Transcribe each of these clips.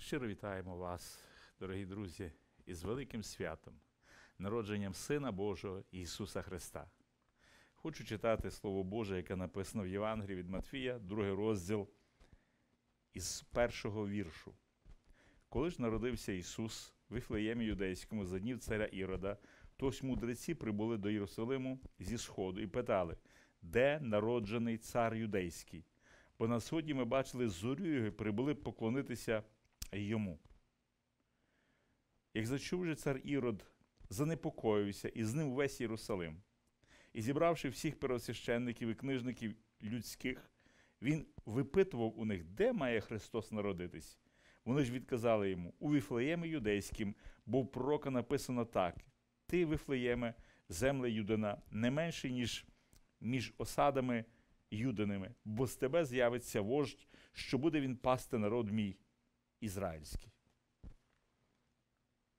Щиро вітаємо вас, дорогі друзі, із великим святом, народженням Сина Божого Ісуса Христа. Хочу читати Слово Боже, яке написано в Євангелії від Матфія, другий розділ із першого віршу. Коли ж народився Ісус в Іфлеємі юдейському за днів царя Ірода, тось мудреці прибули до Єрусалиму зі сходу і питали, де народжений цар юдейський? Бо на сході ми бачили зорю і прибули поклонитися йому. Як зачув же цар Ірод, занепокоївся, і з ним весь Єрусалим. І зібравши всіх первосвященників і книжників людських, він випитував у них, де має Христос народитись. Вони ж відказали йому у Віфлеємі юдейським, бо в пророка написано так: Ти, Віфлеєме, земле Юдина, не менше, ніж між осадами юдиними, бо з тебе з'явиться вождь, що буде він пасти народ мій ізраїльський.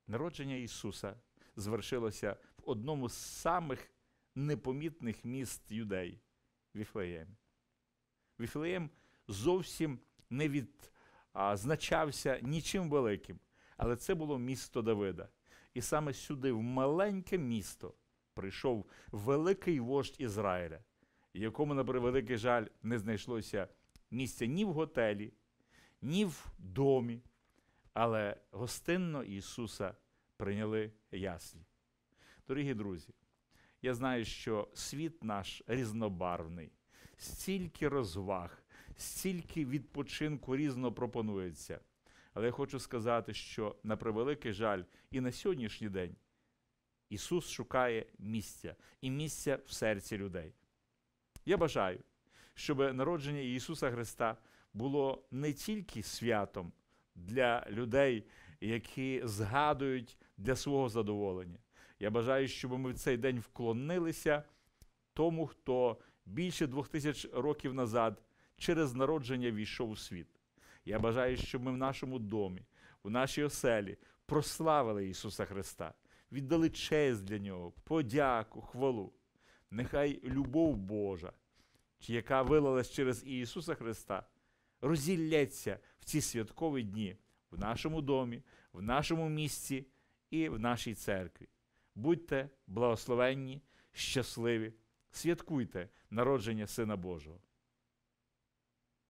Народження Ісуса звершилося в одному з самих непомітних міст юдей Віфлеємі. Віфлеєм зовсім не відзначався нічим великим, але це було місто Давида. І саме сюди, в маленьке місто, прийшов великий вождь Ізраїля, якому, на превеликий жаль, не знайшлося місця ні в готелі, ні в домі, але гостинно Ісуса прийняли яслі. Дорогі друзі, я знаю, що світ наш різнобарвний, стільки розваг, стільки відпочинку різно пропонується. Але я хочу сказати, що на превеликий жаль, і на сьогоднішній день Ісус шукає місця і місця в серці людей. Я бажаю, щоб народження Ісуса Христа було не тільки святом для людей, які згадують для свого задоволення. Я бажаю, щоб ми в цей день вклонилися тому, хто більше двох тисяч років назад через народження війшов у світ. Я бажаю, щоб ми в нашому домі, в нашій оселі прославили Ісуса Христа, віддали честь для Нього, подяку, хвалу. Нехай любов Божа, яка вилилась через Ісуса Христа, розілляться в ці святкові дні в нашому домі, в нашому місці і в нашій церкві. Будьте благословенні, щасливі, святкуйте народження Сина Божого.